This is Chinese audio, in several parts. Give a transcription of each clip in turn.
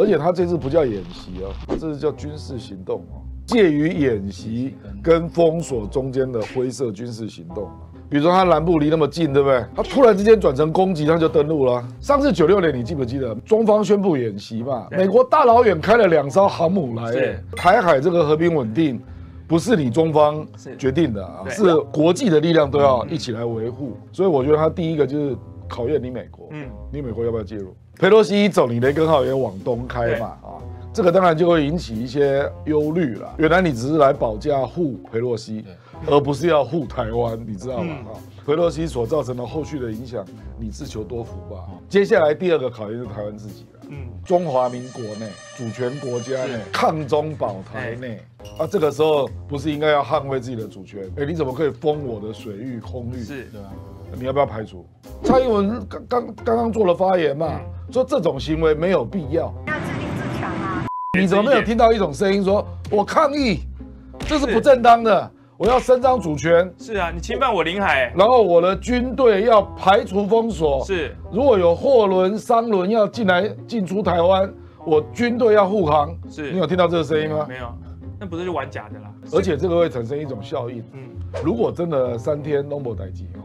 而且他这次不叫演习哦，这是叫军事行动哦，介于演习跟封锁中间的灰色军事行动。比如说他南部离那么近，对不对？他突然之间转成攻击，他就登陆了。上次九六年，你记不记得中方宣布演习嘛？美国大老远开了两艘航母来，台海这个和平稳定。不是你中方决定的啊，是国际的力量都要一起来维护，所以我觉得他第一个就是考验你美国，嗯，你美国要不要介入？佩洛西一走，你雷根号也往东开嘛，啊，这个当然就会引起一些忧虑了。原来你只是来保驾护佩洛西，而不是要护台湾，你知道吗？啊，佩洛西所造成的后续的影响，你自求多福吧。接下来第二个考验是台湾自己了。嗯，中华民国内主权国家内抗中保台内啊，这个时候不是应该要捍卫自己的主权？哎，你怎么可以封我的水域空域？是，对你要不要排除？蔡英文刚刚刚刚做了发言嘛，说这种行为没有必要。要自立自强啊！你怎么没有听到一种声音说，我抗议，这是不正当的。我要伸张主权，是啊，你侵犯我领海，然后我的军队要排除封锁，是。如果有货轮、商轮要进来进出台湾，我军队要护航，是。你有听到这个声音吗？没有，那不是就玩假的啦。而且这个会产生一种效应，嗯，如果真的三天 no more 待机啊，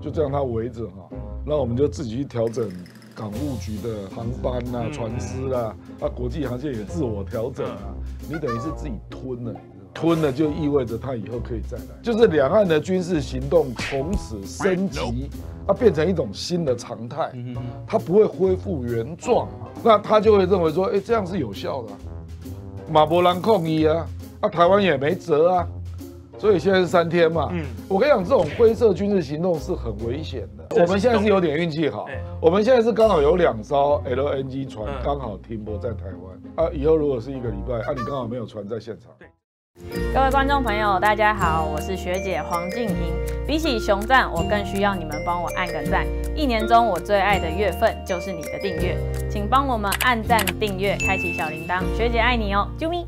就这样它围着哈，那我们就自己去调整港务局的航班呐、船只啦，啊，国际航线也自我调整啊，你等于是自己吞了。吞了就意味着他以后可以再来，就是两岸的军事行动从此升级，它变成一种新的常态，它不会恢复原状那他就会认为说，哎，这样是有效的，马博兰控议啊，啊，台湾也没辙啊，所以现在是三天嘛，嗯，我跟你讲，这种灰色军事行动是很危险的。我们现在是有点运气好，我们现在是刚好有两艘 LNG 船刚好停泊在台湾啊，以后如果是一个礼拜啊，你刚好没有船在现场。各位观众朋友，大家好，我是学姐黄静莹。比起熊赞，我更需要你们帮我按个赞。一年中我最爱的月份就是你的订阅，请帮我们按赞、订阅、开启小铃铛。学姐爱你哦，啾咪。